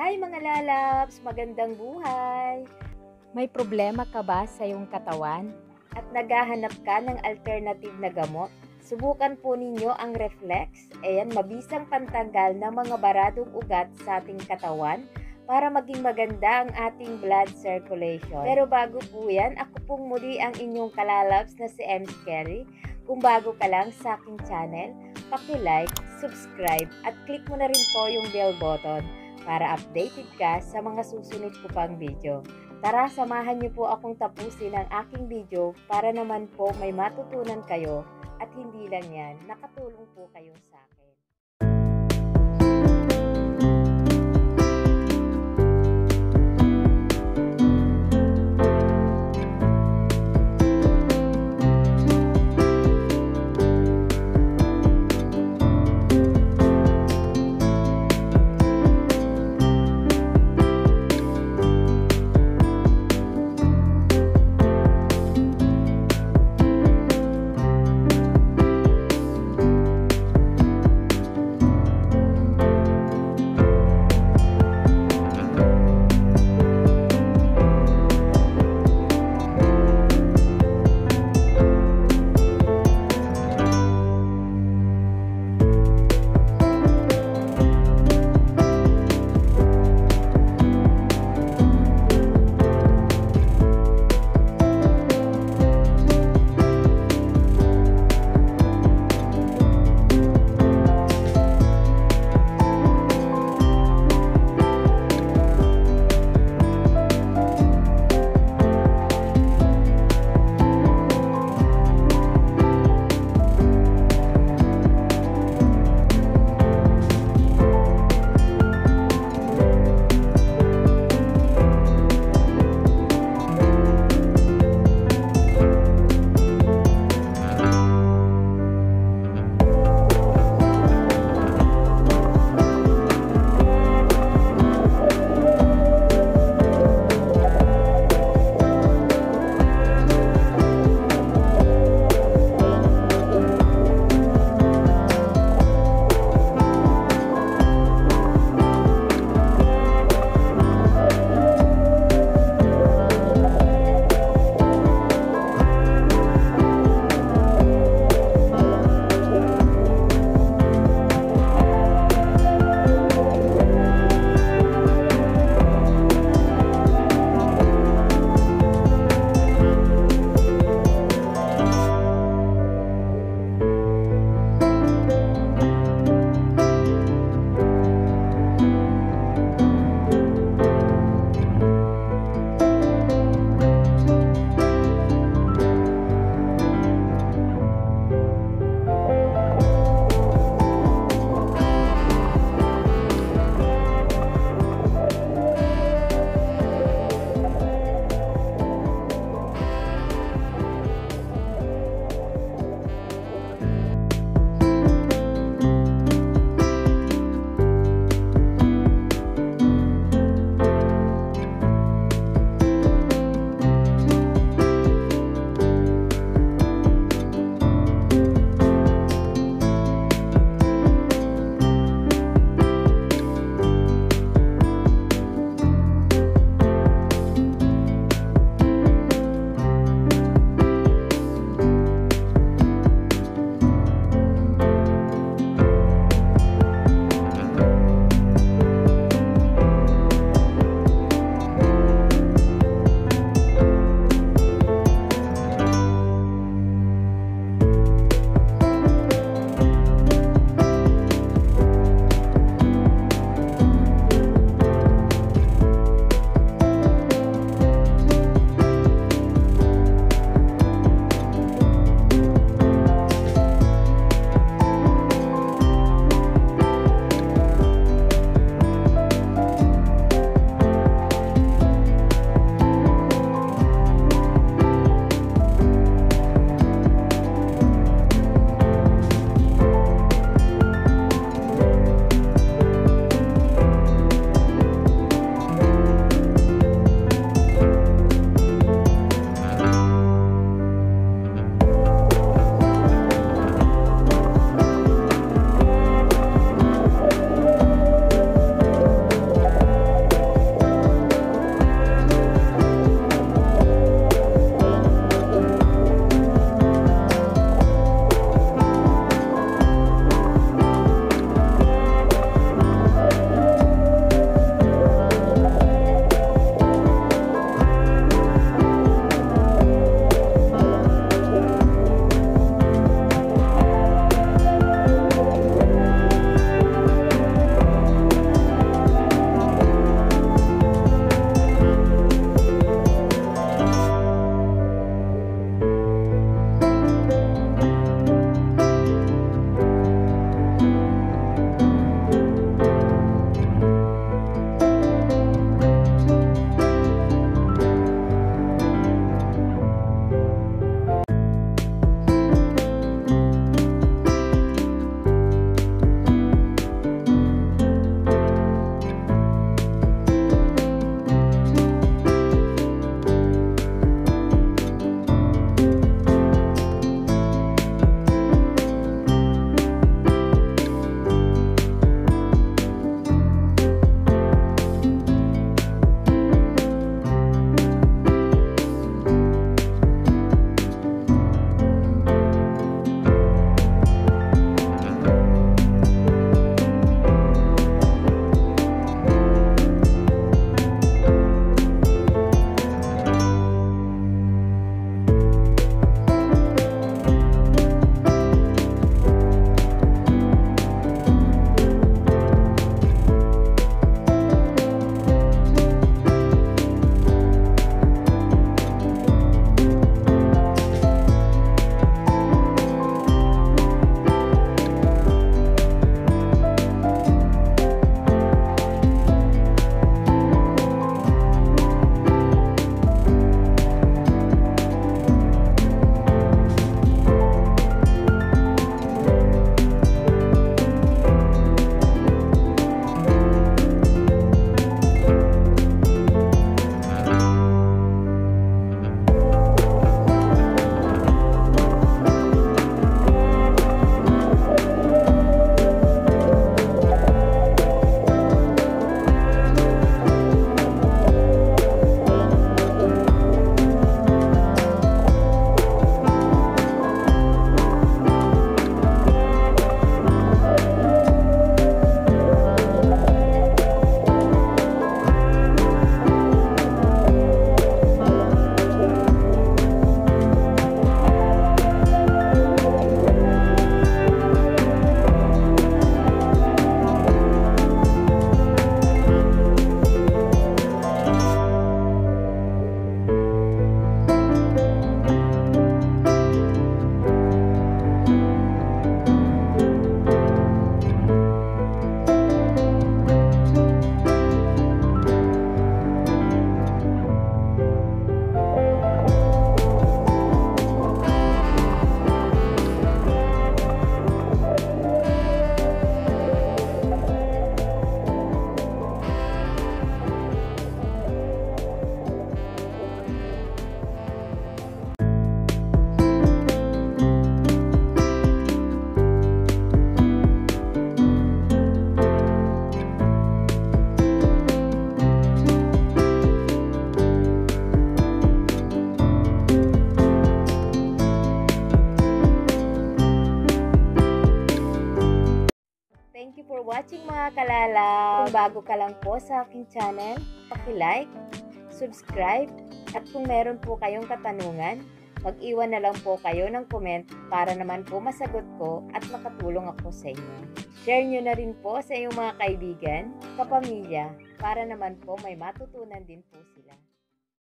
Hi mga lalabs! Magandang buhay! May problema ka ba sa iyong katawan? At naghahanap ka ng alternative na gamot? Subukan po ninyo ang Reflex. Ayan, mabisang pantanggal ng mga baradong ugat sa ating katawan para maging maganda ang ating blood circulation. Pero bago po yan, ako pong muli ang inyong kalalabs na si M. Scary. Kung bago ka lang sa aking channel, paki-like, subscribe at click mo na rin po yung bell button para updated ka sa mga susunod ko pang video. Tara, samahan niyo po akong tapusin ang aking video para naman po may matutunan kayo at hindi lang yan, nakatulong po kayo sa akin. Mga kalala, kung bago ka lang po sa aking channel, paki-like, subscribe, at kung meron po kayong katanungan, mag-iwan na lang po kayo ng comment para naman po masagot ko at makatulong ako sa inyo. Share nyo na rin po sa iyong mga kaibigan, kapamilya, para naman po may matutunan din po sila.